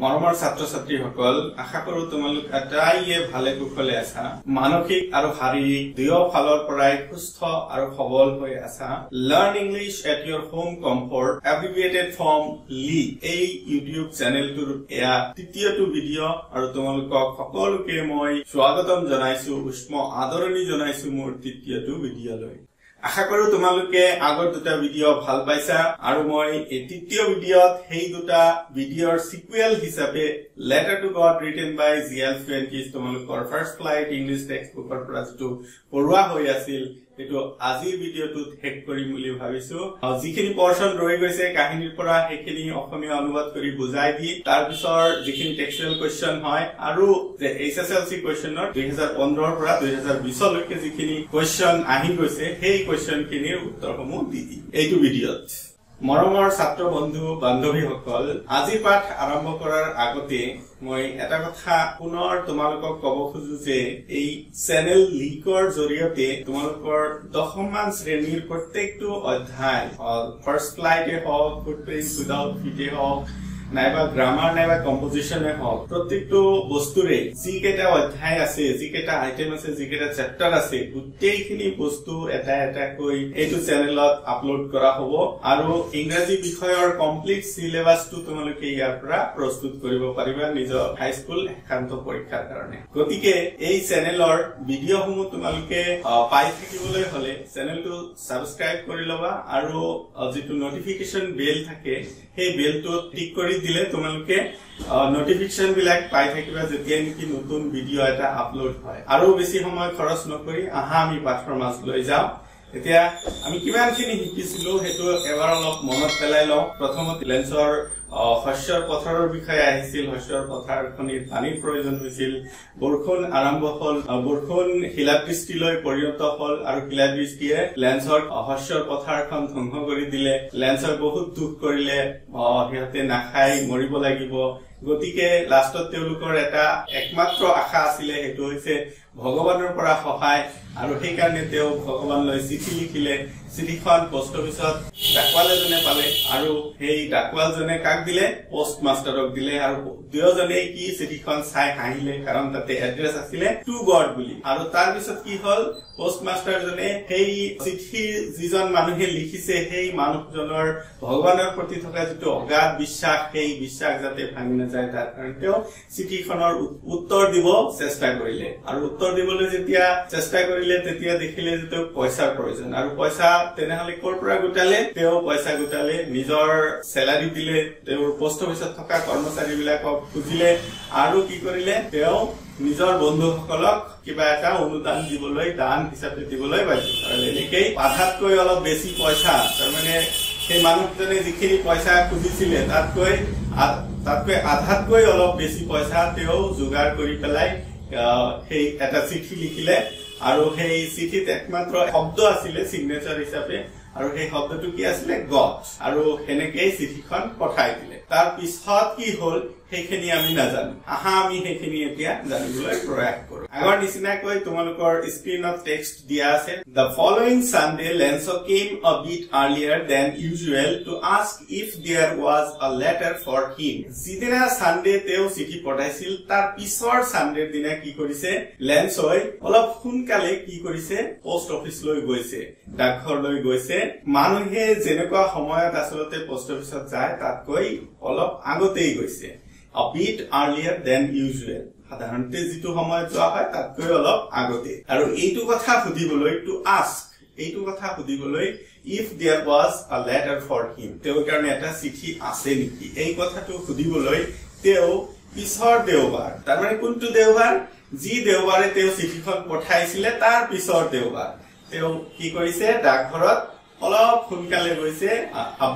মৰমৰ ছাত্ৰ ছাত্ৰীসকল আশা কৰো তোমালোক আটাইয়ে ভালে কুশলে আছা। মানসিক আৰু শাৰীৰিক দুয়ো ফালৰ পৰাই সুস্থ আৰু সবল হৈ আছা। Learn English at your home comfort abbreviated form লি এই ইউটিউব চেনেলটোৰ এয়া তৃতীয়টো ভিডিঅ' আৰু তোমালোকক সকলোকে মই স্বাগতম জনাইছো উষ্ম আদৰণি জনাইছো মোৰ তৃতীয়টো ভিডিঅ'লৈ আশা কৰো তোমালোকে আগৰ দুটা ভিডিঅ' ভাল পাইছা আৰু মই এই তৃতীয় ভিডিঅ'ত সেই দুটা ভিডিঅ'ৰ চিকুৱেল হিচাপে letter to God written by G L Fuentes তোমালোকৰ ফাৰ্ষ্ট ফ্লাইট ইংলিছ টেক্সট বুকৰ পৰা যিটো পঢ়োৱা হৈ আছিল সেইটো আজিৰ ভিডিঅ'টোত শেষ কৰিম বুলি ভাবিছো। যিখিনি পৰ্চন ৰৈ গৈছে কাহিনীৰ পৰা সেইখিনি অসমীয়া অনুবাদ কৰি বুজাই দি তাৰ পিছৰ যিখিনি টেক্সুৱেল কুৱেশ্যন হয় আৰু এইচ এছ এল চি কুৱেশ্যনৰ দুহেজাৰ পোন্ধৰৰ পৰা দুহেজাৰ বিছলৈকে যিখিনি কুৱেশ্যন আহি গৈছে সেই কুৱেশ্যন খিনিৰ উত্তৰসমূহ দি দিম। এইটো ভিডিঅ'ত। মৰমৰ ছাত্ৰ বন্ধু বান্ধৱীসকল আজি পাঠ আৰম্ভ কৰাৰ আগতে মই এটা কথা পুনৰ তোমালোকক কব খোজো যে এই চেনেল লিকৰ জৰিয়তে তোমালোকৰ দশমমান শ্ৰেণীৰ প্ৰত্যেকটো অধ্যায় ফাৰ্ষ্ট ফ্লাইটে হওক ফুটপ্ৰিণ্ট উইদাউট ফিটে হওক নাইবা গ্ৰামাৰ নাইবা কম্পজিশ্যনে হওক প্ৰত্যেকটো বস্তুৰে যিকেইটা অধ্যায় আছে যিকেইটা আইটেম আছে যিকেইটা চেপ্টাৰ আছে গোটেইখিনি বস্তু এটা এটাকৈ এইটো চেনেলত আপলোড কৰা হ'ব আৰু ইংৰাজী বিষয়ৰ কমপ্লিট চিলেবাছটো তোমালোকে ইয়াৰ পৰা প্ৰস্তুত কৰিব পাৰিবা নিজৰ হাইস্কুল একান্ত পৰীক্ষাৰ কাৰণে। গতিকে এই চেনেলৰ ভিডিঅ'সমূহ তোমালোকে পাই থাকিবলৈ হলে চেনেলটো ছাবস্ক্ৰাইব কৰি ল'বা আৰু যিটো নটিফিকেশ্যন বেল থাকে সেই বেলটো টিক কৰি দিলে তোমালোকে নটিফিকেশ্যন বিলাক পাই থাকিবা যেতিয়া নেকি নতুন ভিডিঅ' এটা আপলোড হয়। আৰু বেছি সময় খৰচ নকৰি আহা আমি পাঠৰ মাজলৈ যাওঁ। এতিয়া আমি কিমানখিনি শিকিছিলো সেইটো এবাৰ অলপ মনত পেলাই লওঁ। প্ৰথমতে লেন্সৰ শস্যৰ পথাৰৰ বিষয়ে আহিছিল। শস্যৰ পথাৰখনিত পানীৰ প্ৰয়োজন হৈছিল। বৰষুণ আৰম্ভ হল। বৰষুণ শিলাবৃষ্টিলৈ পৰিণত হল আৰু শিলাবৃষ্টিয়ে লেন্সৰ শস্যৰ পথাৰখন ধ্বংস কৰি দিলে। লেন্সক বহুত দুখ কৰিলে। সিহঁতে নাখাই মৰিব লাগিব। গতিকে লাষ্টত তেওঁলোকৰ এটা একমাত্ৰ আশা আছিলে সেইটো হৈছে ভগৱানৰ পৰা সহায় আৰু সেইকাৰণে তেওঁ ভগৱানলৈ চিঠি লিখিলে। চিঠিখন পোষ্ট অফিচত ডাকোৱাল এজনে পালে আৰু সেই ডাকোৱালজনে কাক দিলে? পোষ্ট মাষ্টাৰক দিলে আৰু দুয়োজনে কি চিঠিখন চাই হাঁহিলে কাৰণ তাতে এড্ৰেছ আছিলে টু গড বুলি। আৰু তাৰ পিছত কি হল? পোষ্ট মাষ্টাৰজনে সেই চিঠি যিজন মানুহে লিখিছে সেই মানুহজনৰ ভগৱানৰ প্ৰতি থকা যিটো অগাধ বিশ্বাস সেই বিশ্বাস যাতে ভাঙি নাযায় তাৰ কাৰণে তেওঁ চিঠিখনৰ উত্তৰ দিব চেষ্টা কৰিলে। আৰু উত্তৰ দিবলৈ যেতিয়া চেষ্টা কৰিলে তেতিয়া দেখিলে যে তেওঁক পইচাৰ প্ৰয়োজন। আৰু পইচা তেনেহলে কৰ পৰা গোটালে? তেওঁ পইচা গোটালে নিজৰ চেলাৰী দিলে তেওঁৰ পোষ্ট অফিচত থকা কৰ্মচাৰী বিলাকক খুজিলে। আৰু কি কৰিলে? তেওঁ নিজৰ বন্ধুসকলক কিবা এটা অনুদান দিবলৈ দান হিচাপে দিবলৈ বাধ্য কৰালে। এনেকেই আধাতকৈ অলপ বেছি পইচা তাৰমানে সেই মানুহজনে যিখিনি পইচা খুজিছিলে তাতকৈ তাতকৈ আধাতকৈ অলপ বেছি পইচা তেওঁ যোগাৰ কৰি পেলাই সেই এটা চিঠি লিখিলে আৰু সেই চিঠিত একমাত্ৰ শব্দ আছিলে চিগনেচাৰ হিচাপে। আৰু সেই শব্দটো কি আছিলে? গছ আৰু সেনেকেই চিঠিখন পঠাই দিলে। তাৰ পিছত কি হল সেইখিনি আমি নাজানো। আহা আমি সেইখিনি এতিয়া জানিবলৈ প্ৰয়াস কৰো। আগৰ নিচিনাকৈ তোমালোকৰ স্ক্ৰীণত টেক্সট দিয়া আছে the following Sunday Lencho came a bit earlier than usual to ask if there was a letter for him যিদিনা ছানডে তেওঁ চিঠি পঠাইছিল তাৰ পিছৰ ছানডেৰ দিনা কি কৰিছে লেন্সই অলপ সোনকালে কি কৰিছে পোষ্ট অফিচলৈ গৈছে ডাকঘৰলৈ গৈছে। মানুহে যেনেকুৱা সময়ত আচলতে পোষ্ট অফিচত যায় তাতকৈ অলপ আগতেই গৈছে। Bit earlier than usual সাধাৰণতে যিটো সময়ত যোৱা হয় তাতকৈ অলপ আগতে আৰু এইটো কথা সুধিবলৈ টু আস্ক এইটো কথা সুধিবলৈ if there was a letter for him তেওঁৰ কাৰণে এটা চিঠি আছে নেকি? এই কথাটো সুধিবলৈ তেওঁ পিছৰ দেওবাৰ তাৰমানে কোনটো দেওবাৰ? যি দেওবাৰে তেওঁ চিঠিখন পঠাইছিলে তাৰ পিছৰ দেওবাৰ। তেওঁ কি কৰিছে? ডাকঘৰত অলপ সোনকালে গৈছে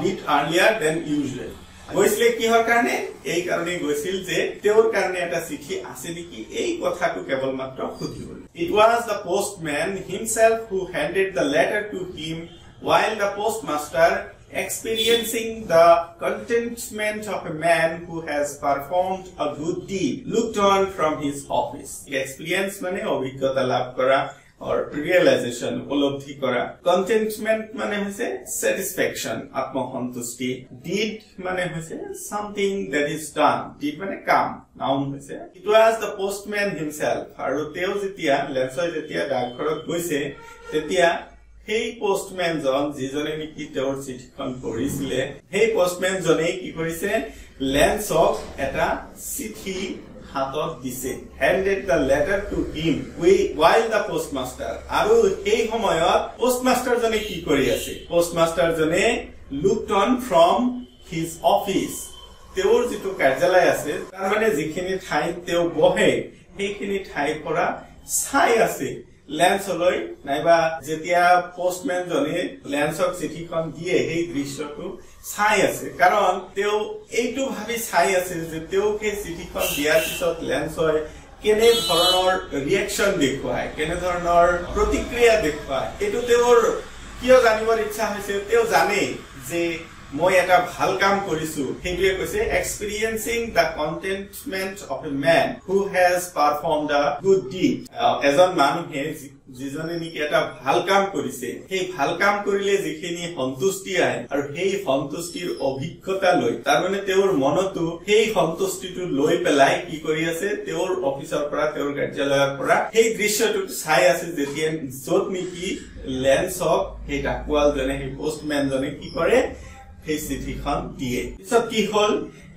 বিট আৰ্লিয়াৰ দেন ইউজুৱেল গৈছিলে কিহৰ কাৰণে? এই কাৰণে গৈছিল যে তেওঁৰ কাৰণে এটা চিঠি আছে নেকি? এই কথাটো কেৱল মাত্ৰ সুধিবলৈ। It was the postman himself who handed the letter to him while the postmaster experiencing the contentment of a man who has performed a good deed looked on from his office. Experience মানে অভিজ্ঞতা লাভ কৰা realisation উপলব্ধি কৰা। কণ্টেণ্টমেণ্ট মানে হৈছে satisfaction আত্মসন্তুষ্টি। Deed মানে হৈছে something that is done deed মানে কাম। নাউন হৈছে it was the postman himself আৰু তেওঁ যেতিয়া লেন্সই যেতিয়া ডাকঘৰত গৈছে তেতিয়া সেই পষ্টমেনজন যিজনে নেকি তেওঁৰ চিঠিখন পঢ়িছিলে সেই পষ্টমেনজনে কি কৰিছে? লেন্সক এটা চিঠি হাতত দিছে। Handed the letter to him while the postmaster আৰু সেই সময়ত পোষ্টমাষ্টাৰজনে কি কৰি আছে? পোষ্টমাষ্টাৰজনে looked on from his office তেওঁৰ যিটো কাৰ্যালয় আছে তাৰমানে যিখিনি ঠাইত তেওঁ বহে সেইখিনি ঠাইৰ পৰা চাই আছে। লেন্সলৈ নাইবা যেতিয়া পষ্টমেনজনে লেন্সক চিঠিখন দিয়ে সেই দৃশ্যটো চাই আছে। কাৰণ তেওঁ এইটো ভাবি চাই আছে যে তেওঁ সেই চিঠিখন দিয়াৰ পিছত লেন্সই কেনে ধৰণৰ ৰিয়েকশ্যন দেখুৱায় কেনে ধৰণৰ প্ৰতিক্ৰিয়া দেখুৱায় এইটো তেওঁৰ কিয় জানিবৰ ইচ্ছা হৈছে তেওঁ জানেই যে মই এটা ভাল কাম কৰিছো। সেইটোৱে কৈছে experiencing the contentment of a man who has perform the good deed এজন মানুহে যিজনে নেকি এটা ভাল কাম কৰিছে সেই ভাল কাম কৰিলে যিখিনি সন্তুষ্টি আহে আৰু সেই সন্তুষ্টিৰ অভিজ্ঞতা লৈ তাৰমানে তেওঁৰ মনতো সেই সন্তুষ্টিটো লৈ পেলাই কি কৰি আছে তেওঁৰ অফিচৰ পৰা তেওঁৰ কাৰ্যালয়ৰ পৰা সেই দৃশ্যটো চাই আছে যেতিয়া য'ত নেকি লেন্সক সেই ডাকুৱালজনে সেই পষ্টমেনজনে কি কৰে সেই চিঠিখন দিয়ে। পিছত কি হল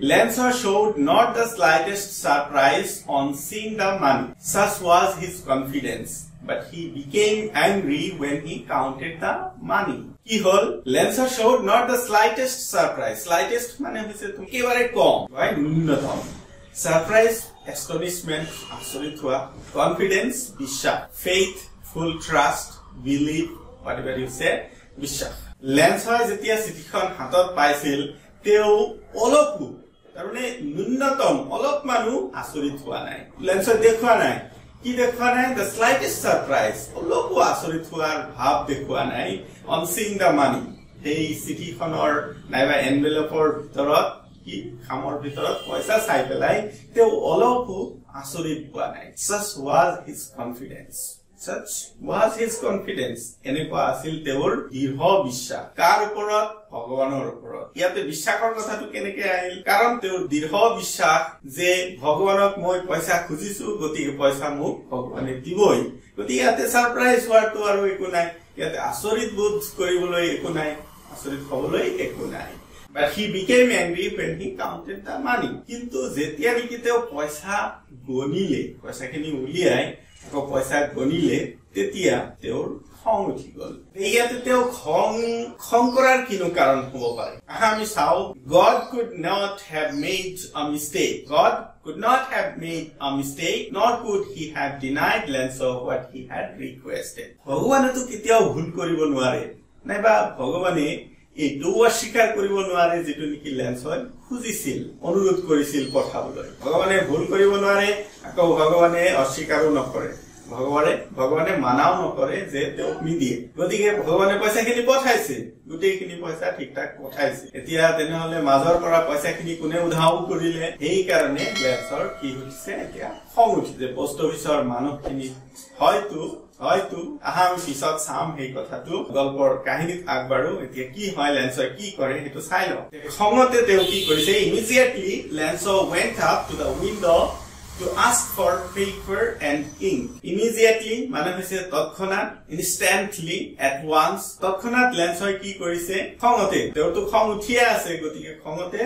লেন্সৰ showed not the slightest surprise on seeing the money such was his confidence but he became angry when he counted the money. কি হল? Lancer showed not the slightest surprise slightest মানে হৈছে একেবাৰে কম হয় ন্যূনতম। ছাৰপ্ৰাইজ এক্সটনিচমেণ্ট আচৰিত হোৱা কনফিডেন্স বিশ্বাস। Faith full trust believe what হৈছে বিশ্বাস। লেন্সই যেতিয়া চিঠিখন হাতত পাইছিল তেওঁ অলপো তাৰমানে ন্যূনতম অলপমানো আচৰিত হোৱা নাই। লেন্সই দেখুওৱা নাই। কি দেখুওৱা নাই? দ্য শ্লাইটেষ্ট ছাৰপ্ৰাইজ অলপো আচৰিত হোৱাৰ ভাৱ দেখুওৱা নাই। অন চিং দ্য মানি সেই চিঠিখনৰ নাইবা এনভেলপৰ ভিতৰত কি খামৰ ভিতৰত পইচা চাই পেলাই তেওঁ অলপো আচৰিত হোৱা নাই। Such was his confidence Such was his confidence. এনেকুৱা আছিল তেওঁৰ দৃঢ় বিশ্বাস। কাৰ ওপৰত? ভগৱানৰ ওপৰত। ইয়াতে বিশ্বাসৰ কথাটো কেনেকে আহিল? কাৰণ তেওঁৰ দৃঢ় বিশ্বাস যে ভগৱানক মই পইচা খুজিছো গতিকে পইচা মোক ভগৱানে দিবই। গতিকে ইয়াতে ছাৰপ্ৰাইজ হোৱাৰটো আৰু একো নাই। ইয়াতে আচৰিত বোধ কৰিবলৈ একো নাই। আচৰিত হবলৈ একো নাই। But he became angry when he counted the money. কিন্তু যেতিয়া নেকি তেওঁ পইচা গণিলে পইচাখিনি উলিয়াই আকৌ পইচা গণিলে তেতিয়া তেওঁৰ খং উঠি গল। ইয়াতে তেওঁ খং খং কৰাৰ কিনো কাৰণ হব পাৰে? আহা আমি চাওঁ। God could not have made a mistake God could not have made a mistake, nor could he have denied Lancer what he had requested. ভগৱানেতো কেতিয়াও ভুল কৰিব নোৱাৰে। নাইবা ভগৱানে এইটো অস্বীকাৰ কৰিব নোৱাৰে যিটো নেকি লেন্সই খুজিছিল অনুৰোধ কৰিছিল পঠাবলৈ ভগৱানে ভুল কৰিব নোৱাৰে আকৌ ভগৱানে অস্বীকাৰো নকৰে। ভগৱানে ভগৱানে মানাও নকৰে যে তেওঁক নিদিয়ে। গতিকে ভগৱানে পইচাখিনি পঠাইছে। গোটেইখিনি পইচা ঠিক ঠাক পঠাইছে। এতিয়া তেনেহলে মাজৰ পৰা পইচাখিনি কোনে উধাও কৰিলে? সেইকাৰণে লেন্সৰ কি উঠিছে এতিয়া খং উঠিছে পোষ্ট অফিচৰ মানুহখিনি হয়তো হয়তো আহা আমি পিছত চাম সেই কথাটো। গল্পৰ কাহিনীত আগবাঢ়ো। এতিয়া কি হয় লেন্সই কি কৰে সেইটো চাই লওঁ। খঙতে তেওঁ কি কৰিছে? Immediately Lencho went up to the window' to ask for paper and ink. Immediately, মানে হৈছে তৎক্ষণাত instantly at once. তৎক্ষণাত লেন্সই কি কৰিছে? খঙতে। তেওঁতো খং উঠিয়ে আছে গতিকে খঙতে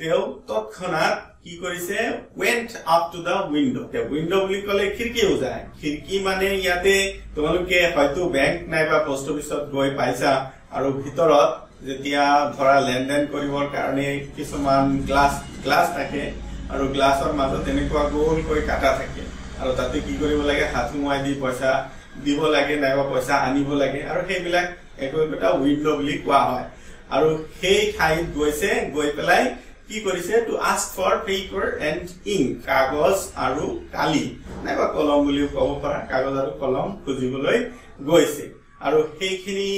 তেওঁ তৎক্ষণাত কি কৰিছে? Went up to the window window বুলি কলে খিৰিকীও যায় খিৰিকী মানে ইয়াতে তোমালোকে হয়তো বেংক নাইবা পোষ্ট অফিচত গৈ পাইছা আৰু ভিতৰত যেতিয়া ধৰা লেনদেন কৰিবৰ কাৰণে কিছুমান গ্লাছ গ্লাছ থাকে আৰু গ্লাছৰ মাজত এনেকুৱা গোলকৈ কাটা থাকে। আৰু তাতে কি কৰিব লাগে হাত সোমোৱাই দি পইচা দিব লাগে নাইবা পইচা আনিব লাগে। আৰু সেইবিলাক একো একোটা উইণ্ড বুলি কোৱা হয়। আৰু সেই ঠাইত গৈছে গৈ পেলাই কি কৰিছে to ask for paper and ink কাগজ আৰু কালি। নাইবা কলম বুলিও ক'ব পাৰা কাগজ আৰু কলম খুজিবলৈ গৈছে। আৰু সেইখিনি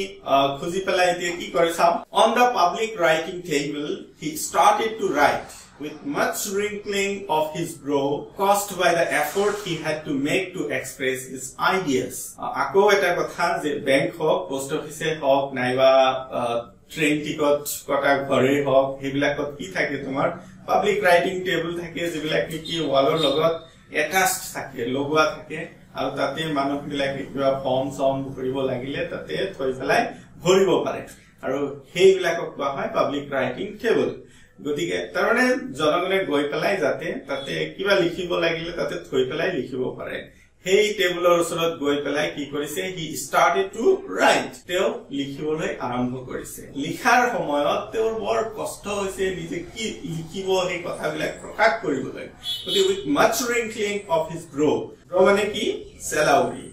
খুজি পেলাই এতিয়া কি কৰে চাওক? On the public writing table he started to write with much wrinkling of his brow caused by the effort he had to make to express his ideas. আ- আকৌ এটা কথা যে বেংক হওক পোষ্ট অফিচে হওক নাইবা ট্ৰেইন টিকট কটা ঘৰে হওক সেইবিলাকত কি থাকে তোমাৰ? পাব্লিক ৰাইটিং টেবুল থাকে যিবিলাক নেকি ৱালৰ লগত এটাচ থাকে লগোৱা থাকে। আৰু তাতে মানুহবিলাকে কিবা ফৰ্ম চৰ্ম ভৰিব লাগিলে তাতে থৈ পেলাই ভৰিব পাৰে। আৰু সেইবিলাকক কোৱা হয় পাব্লিক ৰাইটিং টেবুল গতিকে তাৰমানে জনগণে গৈ পেলাই যাতে তাতে কিবা লিখিব লাগিলে তাতে থৈ পেলাই লিখিব পাৰে। সেই টেবুলৰ ওচৰত গৈ পেলাই কি কৰিছে হি ষ্টাৰ্টেড টু ৰাইট তেওঁ লিখিবলৈ আৰম্ভ কৰিছে। লিখাৰ সময়ত তেওঁৰ বৰ কষ্ট হৈছে নিজে কি লিখিব সেই কথাবিলাক প্ৰকাশ কৰিবলৈ। গতিকে with much wrinkling of his গ্ৰ গ্ৰ মানে কি? চেলাউৰি।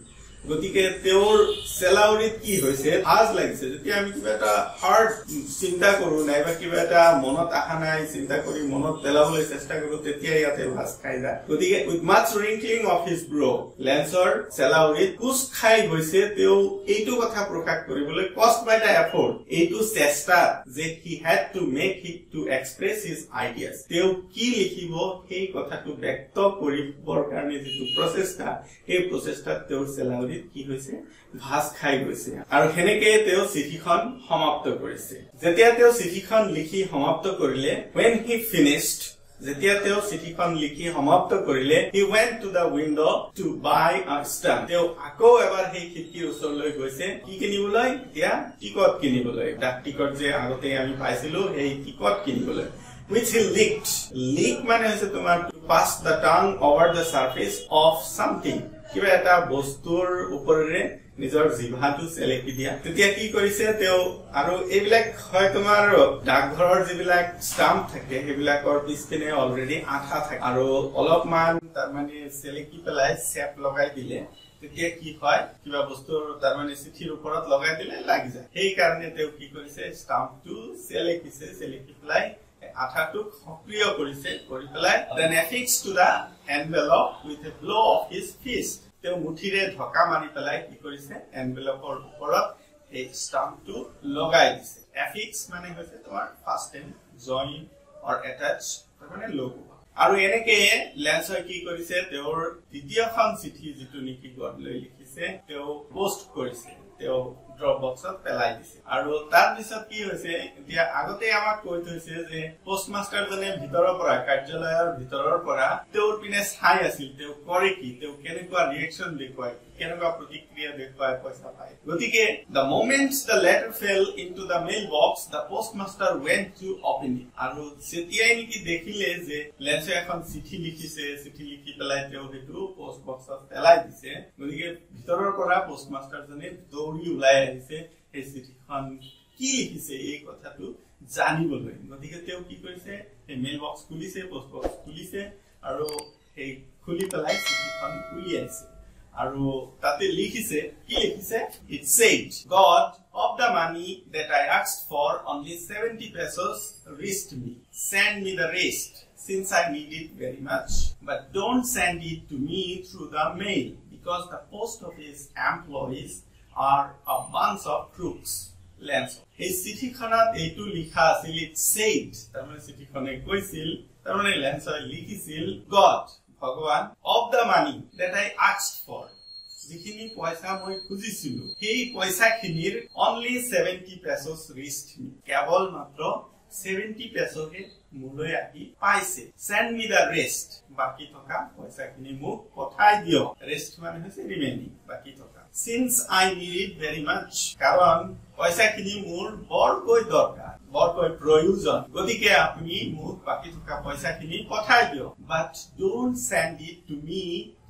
গতিকে তেওঁৰ চেলাউৰিত কি হৈছে ভাজ লাগিছে। যেতিয়া আমি কিবা এটা হাৰ্ড চিন্তা কৰো নাইবা কিবা এটা মনত অহা নাই চিন্তা কৰি মনত পেলাবলৈ চেষ্টা কৰো তেতিয়া ইয়াতে ভাজ খাই যায়। গতিকে with much wrinkling of his brow লেন্সৰ চেলাউৰিত কোচ খাই গৈছে তেওঁ এইটো কথা প্ৰকাশ কৰিবলৈ কষ্ট বাই দ্য এফৰ্ট এইটো চেষ্টা যে he had to make hit to express his ideas তেওঁ কি লিখিব সেই কথাটো ব্যক্ত কৰিবৰ কাৰণে যিটো প্ৰচেষ্টা সেই প্ৰচেষ্টাত তেওঁৰ চেলাউৰিত কি হৈছে? ভাজ খাই গৈছে। আৰু সেনেকে তেওঁ চিঠিখন সমাপ্ত কৰিছে। যেতিয়া তেওঁ চিঠিখন লিখি সমাপ্ত কৰিলে ৱেন হি ফিনিছড যেতিয়া তেওঁ চিঠিখন লিখি সমাপ্ত কৰিলে he went to the window to buy a stamp তেওঁ আকৌ এবাৰ সেই খিৰিকীৰ ওচৰলৈ গৈছে। কি কিনিবলৈ? এতিয়া টিকট কিনিবলৈ। ডাক টিকট যে আগতে আমি পাইছিলো সেই টিকট কিনিবলৈ। which he licked. Lick মানে হৈছে তোমাৰ pass the tongue over the surface of something. কিবা এটা বস্তুৰ ওপৰেৰে নিজৰ জিভাটো চেলেকি দিয়া। তেতিয়া কি কৰিছে তেওঁ আৰু এইবিলাক হয় তোমাৰ ডাকঘৰৰ যিবিলাক ষ্টাম্প থাকে সেইবিলাকৰ পিছপিনে অলৰেডি আঠা থাকে। আৰু অলপমান তাৰমানে চেলেকি পেলাই চেপ লগাই দিলে তেতিয়া কি হয় কিবা বস্তুৰ তাৰমানে চিঠিৰ ওপৰত লগাই দিলে লাগি যায়। সেইকাৰণে তেওঁ কি কৰিছে ষ্টাম্পটো চেলেকিছে চেলেকি পেলাই আঠাটোক সক্ৰিয় কৰিছে কৰি পেলাই then affix to the envelope with a blow of his fist তেওঁ মুঠিৰে ঢকা মাৰি পেলাই কি কৰিছে এনভেলপৰ ওপৰত এই ষ্টাম্পটো লগাই দিছে। এফিক্স মানে হৈছে তোমাৰ fast and join or attach মানে লগোৱা আৰু এনেকে লেন্সই কি কৰিছে তেওঁৰ দ্বিতীয়খন চিঠি যিটো নেকি গডলৈ লিখিছে তেওঁ পোষ্ট কৰিছে। তেওঁ ড্ৰপ বক্সত পেলাই দিছে। আৰু তাৰ পিছত কি হৈছে এতিয়া আগতে আমাক কৈ থৈছে যে পষ্টমাষ্টাৰজনে ভিতৰৰ পৰা কাৰ্যালয়ৰ ভিতৰৰ পৰা তেওঁৰ পিনে চাই আছিল তেওঁ কৰে কি তেওঁ কেনেকুৱা ৰিয়েকশ্যন দেখুৱায় কেনেকুৱা প্ৰতিক্ৰিয়া দেখুৱাই পইচা পায়। গতিকে the moment the letter fell into the mail box the postmaster went to open it আৰু যেতিয়াই নেকি দেখিলে যে লেন্সে এখন চিঠি লিখিছে চিঠি লিখি পেলাই তেওঁ সেইটো পোষ্ট বক্সত পেলাই দিছে। গতিকে ভিতৰৰ পৰা পষ্টমাষ্টাৰজনে দৌৰি ওলাই আহিছে সেই চিঠিখন কি লিখিছে এই কথাটো জানিবলৈ। গতিকে তেওঁ কি কৰিছে সেই মেইল বক্স খুলিছে পোষ্ট বক্স খুলিছে আৰু সেই খুলি পেলাই চিঠিখন উলিয়াইছে। আৰু তাতে লিখিছে কি লিখিছে it said God of the money that I ask for only seventy pesos reached me send me the rest since I need it very much. But don't send it to me through the mail because the post office employees are a bunch of crooks. Lencho এই চিঠিখনত এইটো লিখা আছিল it said তাৰমানে চিঠিখনে কৈছিল তাৰমানে লেন্সই লিখিছিল God ভগৱান of the money that I ask for যিখিনি পইচা মই খুজিছিলো, সেই পইচাখিনিৰ অনলি ছেভেণ্টি পেছছ ৰিষ্ট কেৱল মাত্ৰ ছেভেণ্টি পেছকে মোলৈ আহি পাইছে। চেণ্ড মি দ্য ৰেষ্ট বাকী থকা পইচাখিনি মোক পঠাই দিয়ক। ৰেষ্ট মানে হৈছে ৰিমেইনিং বাকী থকা। Since I need it very much কাৰণ পইচাখিনি মোৰ বৰকৈ দৰকাৰ বৰকৈ প্ৰয়োজন। গতিকে আপুনি মোক বাকী থকা পইচাখিনি পঠাই দিয়ক। But don't send it to me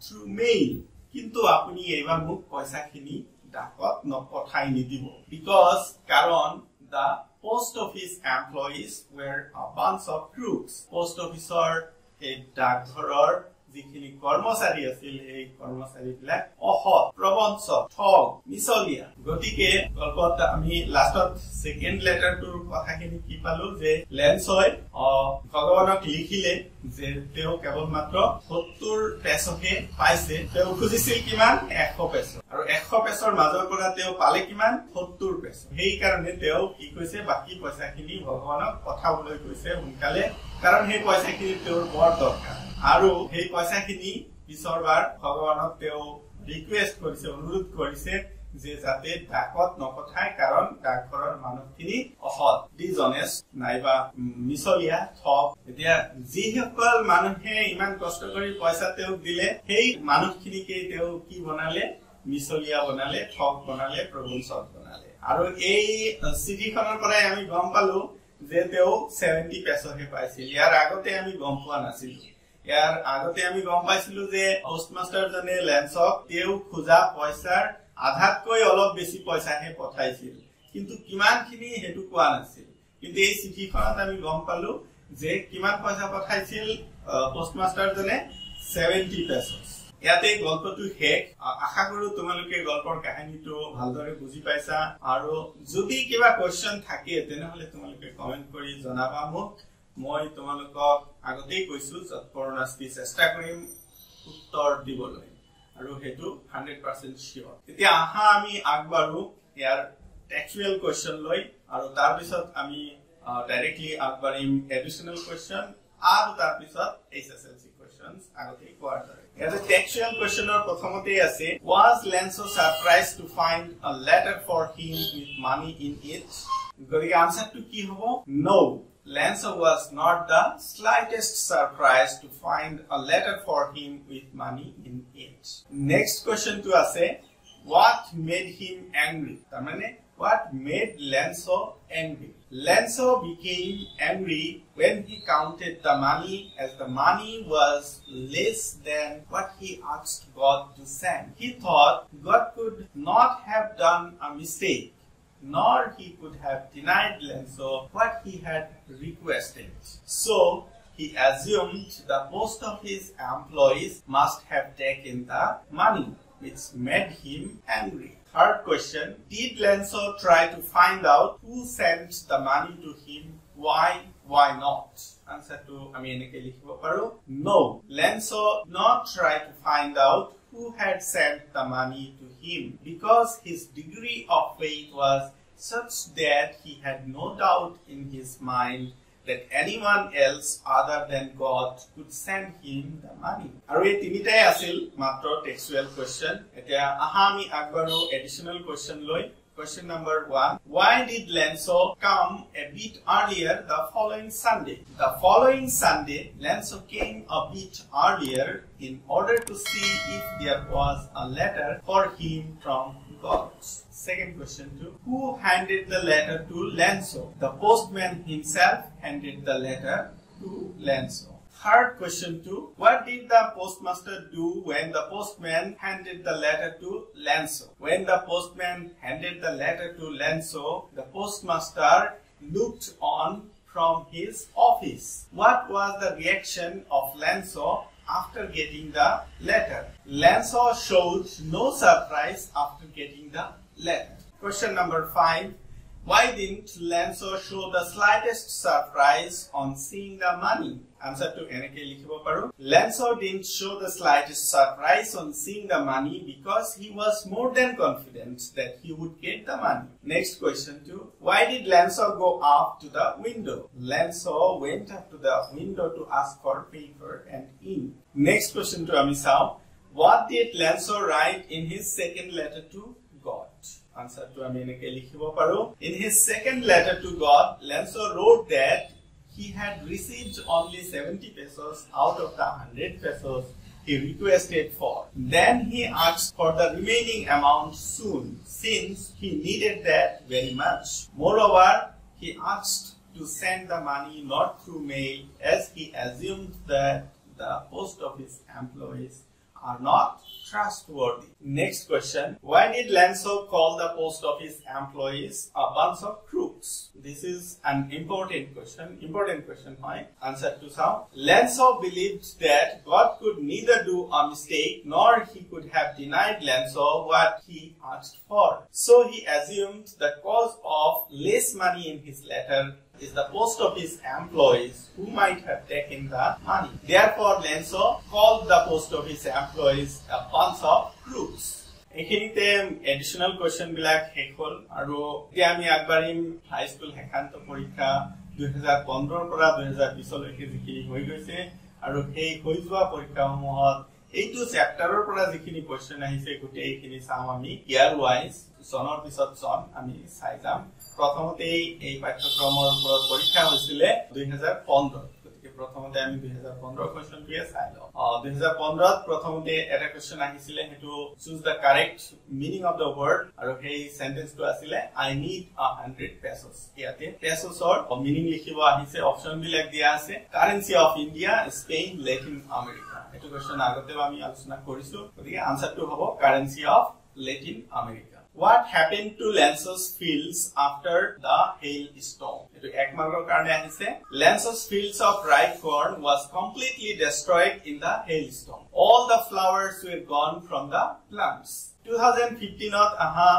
through mail কিন্তু আপুনি এইবাৰ মোক পইচাখিনি ডাকত নপঠাই নিদিব। বিকজ কাৰণ the post office employees were a bunch of Crooks post অফিচৰ সেই ডাকঘৰৰ যিখিনি কৰ্মচাৰী আছিল সেই কৰ্মচাৰী বিলাক অসৎ প্ৰবঞ্চ ঠগ মিছলীয়া। গতিকে গল্পত আমি লাষ্টত ছেকেণ্ড লেটাৰটোৰ কথাখিনি কি পালো যে লেন্সই ভগৱানক লিখিলে। যে তেওঁ কেৱল মাত্ৰ সত্তৰ পেচহে পাইছে তেওঁ খুজিছিল কিমান? এশ পেচ আৰু এশ পেচৰ মাজৰ পৰা তেওঁ পালে কিমান? সত্তৰ পেচ সেইকাৰণে তেওঁ কি কৈছে? বাকী পইচাখিনি ভগৱানক পঠাবলৈ কৈছে সোনকালে কাৰণ সেই পইচাখিনি তেওঁৰ বৰ দৰকাৰ। আৰু সেই পইচাখিনি পিছৰবাৰ ভগৱানক তেওঁ ৰিকুৱেষ্ট কৰিছে অনুৰোধ কৰিছে যে যাতে ডাকত নপঠায় কাৰণ ডাকঘৰৰ মানুহখিনি অসৎ। ডিজনেষ্ট নাইবা মিছলীয়া ঠগ। এতিয়া যিসকল মানুহে ইমান কষ্ট কৰি পইচা তেওঁক দিলে সেই মানুহখিনিকে তেওঁ কি বনালে? মিছলীয়া বনালে ঠগ বনালে প্ৰবঞ্চক বনালে। আৰু এই চিঠিখনৰ পৰাই আমি গম পালো যে তেওঁ ছেভেণ্টি পেচহে পাইছিল। ইয়াৰ আগতে আমি গম পোৱা নাছিলো। ইয়াৰ আগতে আমি গম পাইছিলো যে পোষ্টমাষ্টাৰজনে লেন্সক তেওঁ খোজা পইচাৰ আধাতকৈ অলপ বেছি পইচাহে পঠাইছিল। কিন্তু কিমানখিনি সেইটো কোৱা নাছিল। কিন্তু এই চিঠিখনত আমি গম পালো যে কিমান পইচা পঠাইছিল পোষ্টমাষ্টাৰজনে ছেভেণ্টি পেচছ ইয়াতে গল্পটো শেষ। আশা কৰো তোমালোকে গল্পৰ কাহিনীটো ভালদৰে বুজি পাইছা। আৰু যদি কিবা কুৱেশ্যন থাকে তেনেহলে তোমালোকে কমেণ্ট কৰি জনাবা মোক। মই তোমালোকক আগতেই কৈছো যৎপৰণাস্তি চেষ্টা কৰিম উত্তৰ দিবলৈ। আৰু সেইটো হাণ্ড্ৰেড পাৰ্চেণ্ট চিয়ৰ এতিয়া আহা আমি আগবাঢ়ো ইয়াৰ টেক্সুৱেল কুৱেশ্যন লৈ আৰু তাৰপিছত আমি ডাইৰেক্টলি আগবাঢ়িম এডিচনেল কুৱেশ্যন আৰু তাৰপিছত H S L C question আগতেই কোৱাৰ দৰে। ইয়াতে টেক্সুৱেল কুৱেশ্যনৰ প্ৰথমতেই আছে was Lencho surprise to find letter for him with money in it গতিকে আনচাৰটো কি হ'ব? ন' Lancer was not the slightest surprised to find a letter for him with money in it. Next question to us say, what made him angry? What made Lancer angry? Lancer became angry when he counted the money as the money was less than what he asked God to send. He thought God could not have done a mistake nor he could have denied Lenzo what he had requested. So he assumed that most of his employees must have taken the money, which made him angry. Third question Did Lenzo try to find out who sent the money to him? Why? Why not? Answer to Amienekelihibaparu No. Lenzo not try to find out who had sent the money to him because his degree of faith was such that he had no doubt in his mind that anyone else other than God could send him the money. আৰু এই তিনিটাই আছিল মাত্ৰ textual question এতিয়া আহা আমি আগবাঢ়ো additional question লৈ Question number one. Why did Lenzo come a bit earlier the following Sunday? The following Sunday, Lenzo came a bit earlier in order to see if there was a letter for him from God. Second question two. Who handed the letter to Lenzo? The postman himself handed the letter to Lenzo. Third question two. What did the postmaster do when the postman handed the letter to Lenzo? When the postman handed the letter to Lenzo, the postmaster looked on from his office. What was the reaction of Lenzo after getting the letter? Lenzo showed no surprise after getting the letter. Question number five. Why didn't Lenzo show the slightest surprise on seeing the money? Answer to Eneke Likhiboparu. Lenzo didn't show the slightest surprise on seeing the money because he was more than confident that he would get the money. Next question two. Why did Lenzo go up to the window? Lenzo went up to the window to ask for paper and ink. Next question to Amisao. What did Lenzo write in his second letter to God? Answer to আমি এনেকে লিখিব পাৰো In his second letter to God, Lenzo wrote that he had received only 70 pesos out of the 100 pesos he requested for. Then he asked for the remaining amount soon, since he needed that very much. Moreover, he asked to send the money not through mail, as he assumed that the post office employees are not trustworthy. Next question. Why did Lanso call the post office employees a bunch of crooks? This is an important question. Important question. Why? Answer to some. Lanso believed that God could neither do a mistake nor he could have denied Lanso what he asked for. So he assumed the cause of less money in his letter is the post office employees who might have taken the money. Therefore, Lenso called the post office employees a bunch of crooks. এইখিনিতে additional question বিলাক শেষ হ'ল আৰু এতিয়া আমি আগবাঢ়িম high school শেষান্ত পৰীক্ষা দুহেজাৰ পোন্ধৰৰ পৰা দুহেজাৰ বিছলৈকে যিখিনি হৈ গৈছে আৰু সেই হৈ যোৱা পৰীক্ষাসমূহত এইটো চেপ্টাৰৰ পৰা যিখিনি কুৱেশ্যন আহিছে গোটেইখিনি চাওঁ আমি ইয়াৰ ৱাইজ চনৰ পিছত চন আমি চাই যাম প্ৰথমতেই এই পাঠ্যক্ৰমৰ ওপৰত পৰীক্ষা হৈছিলে দুই হাজাৰ পোন্ধৰ গতিকে প্ৰথমতে আমি দুই হাজাৰ পোন্ধৰ কুৱেশ্যনটোৱে চাই লওঁ। দুই হাজাৰ পোন্ধৰত প্ৰথমতে এটা কুৱেশ্যন আহিছিলে সেইটো choose the correct meaning of the word আৰু সেই চেণ্টেন্সটো আছিলে আই নিড আ হাণ্ড্ৰেড পেচছ ইয়াতে পেচছৰ মিনিং লিখিব আহিছে অপশ্যন বিলাক দিয়া আছে। Currency of India Spain Latin America এইটো কুৱেশ্যন আগতেও আমি আলোচনা কৰিছো। গতিকে আনচাৰটো হ'ব currency of Latin America What happened to Lance's fields after the hailstorm? এইটো এক মাৰ্কৰ কাৰণে আহিছে Lance's fields of ripe corn was completely destroyed in the hailstorm. All the flowers were gone from the plants. 2015ত আহা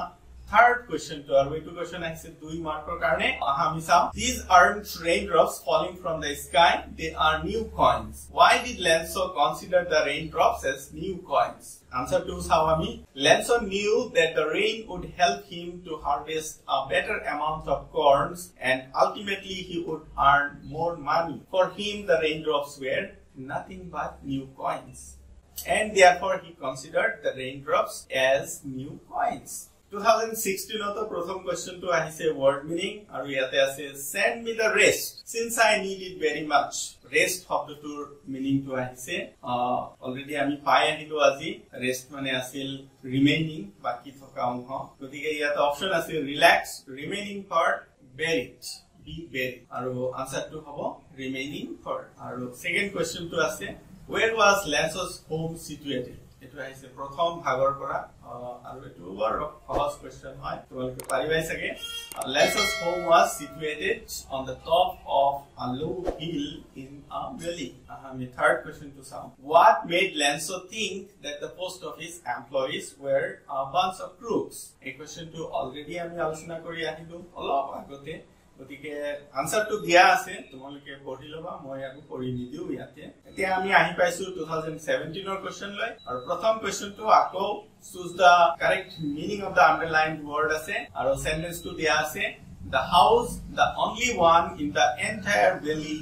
third কুৱেশ্যনটো আৰু এইটো question আহিছে দুই মাৰ্কৰ কাৰণে আহা আমি চাওঁ These aren't raindrops falling from the sky, they are new coins. Why did Lanso consider the raindrops as new coins? Answer to Sawami. Lanso knew that the rain would help him to harvest a better amount of corns and ultimately he would earn more money. For him, the raindrops were nothing but new coins. And therefore, he considered the raindrops as new coins. 2016ত প্ৰথম কুৱেশ্যনটো আহিছে word meaning আৰু ইয়াতে আছে send me the rest since I need it very much rest শব্দটোৰ মিনিংটো আহিছে। অলৰেডি আমি পাই আহিলো আজি। ৰেষ্ট মানে আছিল ৰিমেইনিং বাকী থকা অংশ। গতিকে ইয়াতে অপশ্যন আছিল relax remaining part buried be buried আৰু আনচাৰটো হ'ব ৰিমেইনিং পাৰ্ট আৰু ছেকেণ্ড কুৱেশ্যনটো আছে where was Lencho's home situated এইটো আহিছে। প্ৰথম ভাগৰ পৰা আৰু এইটো বৰ সহজ কুৱেশ্যন হয়। তোমালোকে পাৰিবাই চাগে। Lencho's home was situated on the top of a low hill in a valley আমি থাৰ্ড কুৱেশ্যনটো চাওঁ। What made Lencho think that the post office employees were bunch of crooks এই কুৱেশ্যনটো অলৰেডি আমি আলোচনা কৰি আহিলো অলপ আগতে। গতিকে আনচাৰটো দিয়া আছে তোমালোকে পঢ়ি ল'বা মই আকৌ পঢ়ি নিদিও ইয়াতে। এতিয়া আমি আহি পাইছো টু থাউজেণ্ড ছেভেণ্টিনৰ কুৱেশ্যন লৈ। আৰু প্ৰথম কুৱেশ্যনটো আকৌ choose the correct meaning of the underline word আছে। আৰু চেণ্টেন্সটো দিয়া আছে the house the only one in the entire valley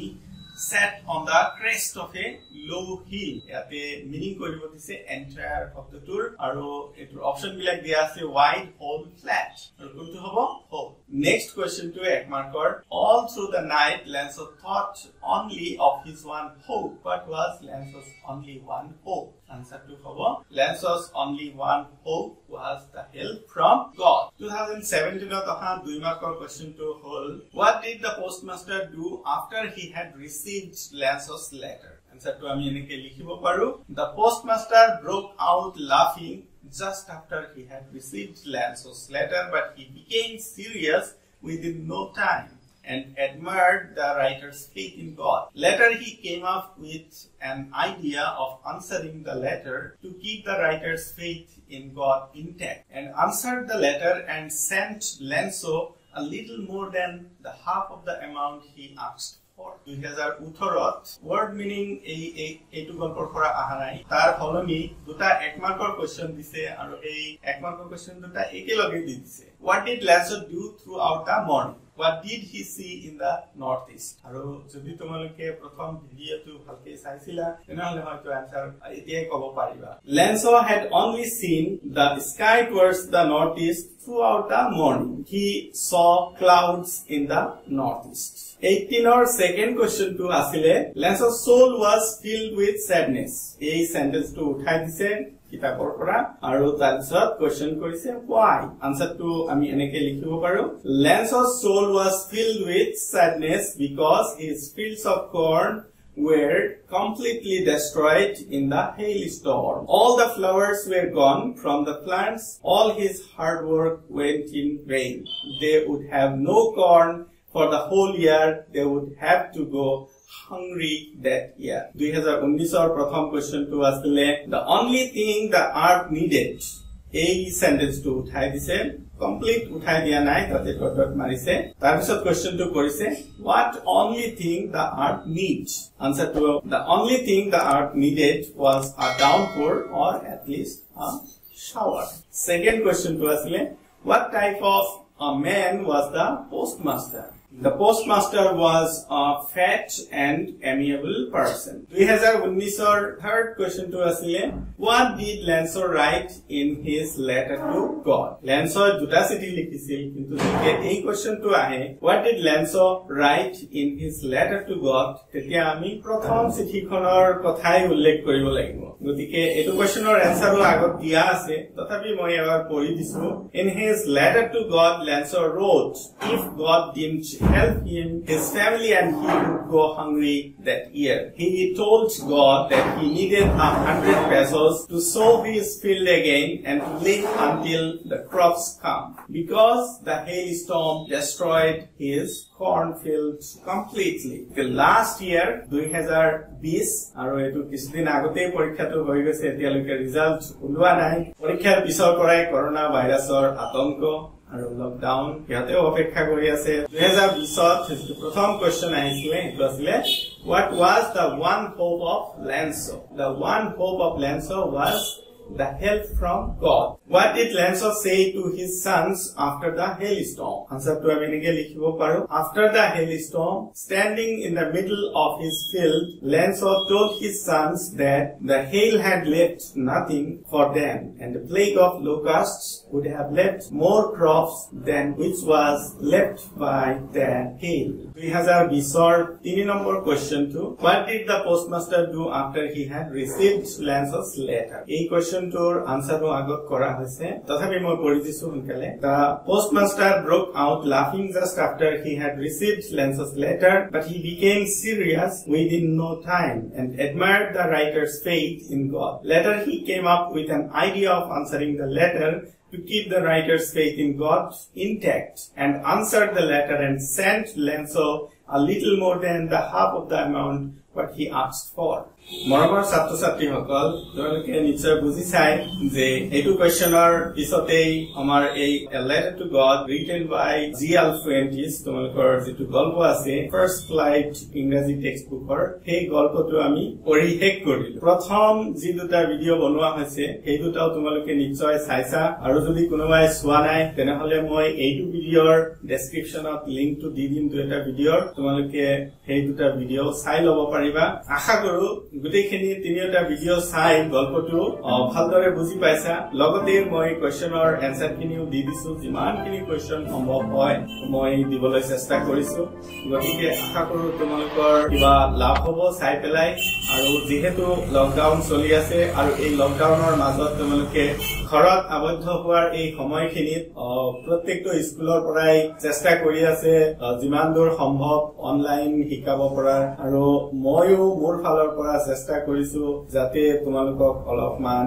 set on the crest of a low hill. ইয়াতে মিনিং কৰিব দিছে এন্টায়াৰ শব্দটোৰ আৰু এইটোৰ অপশ্যন বিলাক দিয়া আছে ৱাইড হোল ফ্লেট আৰু কোনটো হ'ব? হোল নেক্সট কুৱেশ্যনটো এক মাৰ্কৰ all through the night Lencho thought only of his one hope but was Lencho's only one hope one hope was the help from God two thousand ছেভেণ্টিনত অহা দুই মাৰ্কৰ কুৱেশ্যনটো হ'ল what did the postmaster do after he had receive received Lance's letter. Answerটো আমি এনেকে লিখিব পাৰো The postmaster broke out laughing just after he had received Lance's letter but he became serious within no time and admired the writer's faith in God. Later he came up with an idea of answering the letter to keep the writer's faith in God intact and answered the letter and sent Lenso a little more than the half of the amount he asked দুহেজাৰ ওঠৰত word meaning এই এইটো গল্পৰ পৰা অহা নাই তাৰ সলনি দুটা এক মাৰ্কৰ কুৱেশ্যন দিছে আৰু এই এক মাৰ্কৰ কুৱেশ্যন দুটা একেলগে দি দিছে what did Lencho do throughout the morning what did he see in the northeast আৰু যদি তোমালোকে প্ৰথম ভিডিঅ'টো ভালকে চাইছিলা তেনেহলে হয়তো আনসাৰ এতিয়াই ক'ব পাৰিবা লেন্সো had only seen the sky towards the northeast throughout the morning he saw clouds in the northeast 18ৰ second questionটো আছিলে লেন্সৰ soul was filled with sadness এই সেন্টেন্সটো উঠাই দিছে কিতাপৰ পৰা আৰু তাৰপিছত কুৱেশ্যন কৰিছে ৱাই আনচাৰটো আমি এনেকে লিখিব পাৰো লেন্সৰ soul was filled with sadness because his fields of corn were completely destroyed in the hailstorm. All the flowers were gone from the plants. All his hard work went in vain. They would have no corn for the whole year. They would have to go hungry that year. 2019 প্ৰথম কুৱেশ্যনটো আছিলে the only thing the earth needed এই চেন্টেন্সটো উঠাই দিছে complete উঠাই দিয়া নাই তাতে dot dot মাৰিছে তাৰপিছত কুৱেশ্যনটো কৰিছে what only thing the earth need আনচাৰটো the only thing the earth needed was a downpour or at least a. Second question to আছিলে what type of a man was the postmaster? The postmaster was a fat and amiable person. 2019 third question to আছিলে what did Lancer write in his letter to God? Lancer দুটা চিঠি লিখিছিল কিন্তু যেতিয়া এই কুৱেশ্যনটো আহে what did Lancer write in his letter to God? প্ৰথম চিঠিখনৰ কথাই উল্লেখ কৰিব লাগিব গতিকে এইটো কুৱেশ্যনৰ এনচাৰো আগত দিয়া আছে তথাপি মই এবাৰ পঢ়ি দিছো in his letter to God লেন্সৰ wrote if God deemed help him, his family, and he would go hungry that year. He told God that he needed a hundred pesos to sow his field again and to live until the crops come. Because the hailstorm destroyed his cornfield completely. The last year, 2020, আৰু এইটো কিছুদিন আগতেই পৰীক্ষাটো হৈ গৈছে এতিয়ালৈকে result ওলোৱা নাই পৰীক্ষাৰ পিছৰ পৰাই কৰোণা ভাইৰাছৰ আতংক আৰু লকডাউন সিহঁতেও অপেক্ষা কৰি আছে। দুহেজাৰ বিশত যিটো প্ৰথম কুৱেশ্যন আহিছিলে সেইটো আছিলে what was the one hope of Lencho the one hope of Lencho was the help from God. What did Lancer say to his sons after the hailstorm? Answer to Aminige likhibo paro. After the hailstorm, standing in the middle of his field, Lancer told his sons that the hail had left nothing for them, and the plague of locusts would have left more crops than which was left by the hail. 2020 তিনি number কুৱেশ্যনটো What did the postmaster do after he had received Lancer's letter? এই কুৱেশ্যনটোৰ আনচাৰটো আগত কৰা হৈছে তথাপি মই পঢ়ি দিছো সোনকালে The postmaster broke out laughing just after he had received Lancer's letter, but he became serious within no time and admired the writer's faith in God. Later he came up with an idea of answering the letter to keep the writer's faith in God intact and answered the letter and sent Lenzo a little more than the half of the amount what he asked for. মৰমৰ ছাত্ৰ ছাত্ৰীসকল তোমালোকে নিশ্চয় বুজি চাই যে এইটো কুৱেশ্যনৰ পিছতেই আমাৰ এই letter to God written by G L Fuentes তোমালোকৰ যিটো গল্প আছে ফাৰ্ষ্ট ফ্লাইট ইংৰাজী টেক্সট বুকৰ সেই গল্পটো আমি পঢ়ি শেষ কৰিলো। প্ৰথম যি দুটা ভিডিঅ' বনোৱা হৈছে সেই দুটাও তোমালোকে নিশ্চয় চাইছা। আৰু যদি কোনোবাই চোৱা নাই তেনেহলে মই এইটো ভিডিঅ'ৰ ডেছক্ৰিপশ্যনত লিংকটো দি দিম দুটা ভিডিঅ'ৰ তোমালোকে সেই দুটা ভিডিঅ' চাই ল'ব পাৰিবা। আশা কৰো গোটেইখিনি তিনিওটা ভিডিঅ' চাই গল্পটো ভালদৰে বুজি পাইছা। লগতে মই কুৱেশ্যনৰ এনচাৰ খিনিও দি দিছো। যিমানখিনি কুৱেশ্যন সম্ভৱ হয় মই দিবলৈ চেষ্টা কৰিছো। গতিকে আশা কৰো তোমালোকৰ কিবা লাভ হব চাই পেলাই। আৰু যিহেতু লকডাউন চলি আছে আৰু এই লকডাউনৰ মাজত তোমালোকে ঘৰত আবদ্ধ হোৱাৰ এই সময়খিনিত প্ৰত্যেকটো স্কুলৰ পৰাই চেষ্টা কৰি আছে যিমান দূৰ সম্ভৱ অনলাইন শিকাব পৰা। আৰু ময়ো মোৰ ফালৰ পৰা চেষ্টা কৰিছো যাতে তোমালোকক অলপমান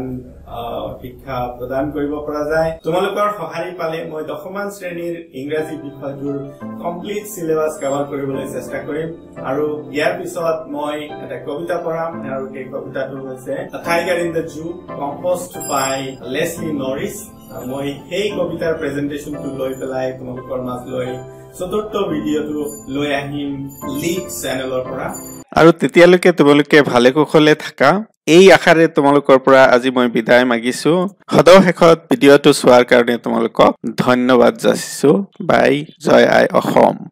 শিক্ষা প্ৰদান কৰিব পৰা যায়। তোমালোকৰ সঁহাৰি পালে মই দশমান শ্ৰেণীৰ ইংৰাজী বিষয়টোৰ কমপ্লিট চিলেবাছ কভাৰ কৰিবলৈ চেষ্টা কৰিম। আৰু ইয়াৰ পিছত মই এটা কবিতা পঢ়াম আৰু সেই কবিতাটো হৈছে tiger in the zoo composed by Leslie Norris মই সেই কবিতাৰ প্ৰেজেন্টেশ্যনটো লৈ পেলাই তোমালোকৰ মাজলৈ চতুৰ্থ ভিডিঅ'টো লৈ আহিম লিগ চেনেলৰ পৰা। আৰু তেতিয়ালৈকে তোমালোকে ভালে কুশলে থাকা। এই আশাৰে তোমালোকৰ পৰা আজি মই বিদায় মাগিছো। সদৌ শেষত ভিডিঅ'টো চোৱাৰ কাৰণে তোমালোকক ধন্যবাদ যাচিছো। বাই জয় আই অসম।